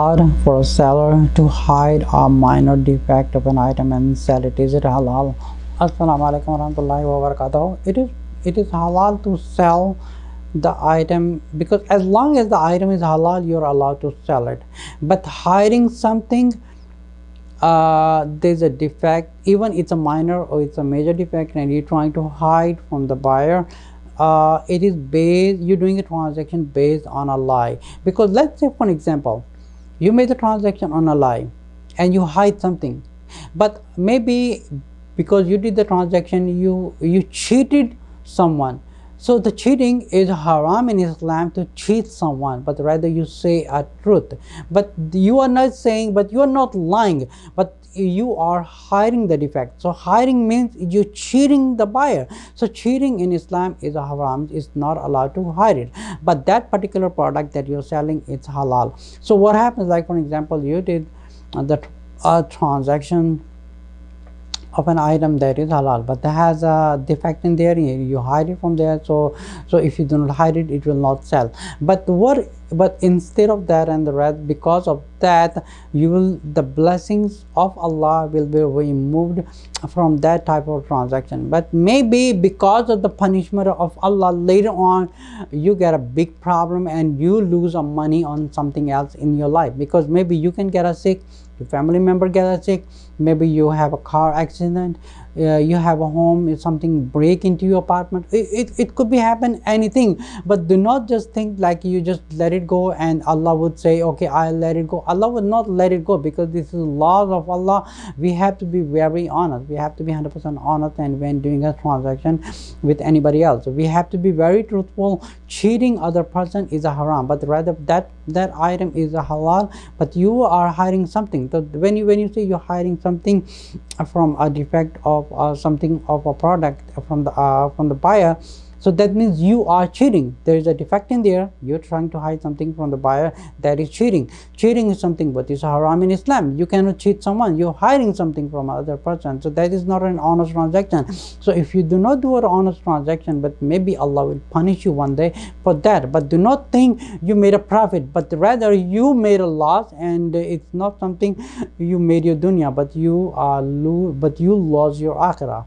allowed for a seller to hide a minor defect of an item and sell it. Is it halal? Assalamu alaikum warahmatullahi wabarakatuh. It is it is halal to sell the item because as long as the item is halal you're allowed to sell it. But hiding something uh, there's a defect even it's a minor or it's a major defect and you're trying to hide from the buyer uh, it is based you're doing a transaction based on a lie. Because let's say for example you made the transaction on a lie and you hide something. But maybe because you did the transaction you you cheated someone so the cheating is haram in Islam to cheat someone, but rather you say a truth. But you are not saying, but you are not lying, but you are hiding the defect. So hiding means you're cheating the buyer. So cheating in Islam is a haram, is not allowed to hide it. But that particular product that you're selling, it's halal. So what happens, like for example, you did the uh, transaction of an item that is halal but that has a defect in there you hide it from there so so if you do not hide it it will not sell. But what but instead of that and the rest because of that you will the blessings of allah will be removed from that type of transaction. But maybe because of the punishment of allah later on you get a big problem and you lose some money on something else in your life. Because maybe you can get a sick your family member get a sick maybe you have a car accident uh, you have a home something break into your apartment it, it, it could be happen anything. But do not just think like you just let it go and allah would say okay i'll let it go. Allah would not let it go because this is laws of allah. We have to be very honest. We have to be 100 percent honest and when doing a transaction with anybody else. We have to be very truthful. Cheating other person is a haram but rather that that item is a halal but you are hiding something. So when you when you say you're hiding something from a defect of of uh, something of a product from the uh, from the buyer so that means you are cheating. There is a defect in there. You're trying to hide something from the buyer. That is cheating. Cheating is something but it's haram in Islam. You cannot cheat someone. You're hiding something from another person. So that is not an honest transaction. So if you do not do an honest transaction, but maybe Allah will punish you one day for that. But do not think you made a profit, but rather you made a loss and it's not something you made your dunya, but you are lo but you lost your akhirah.